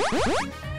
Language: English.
What?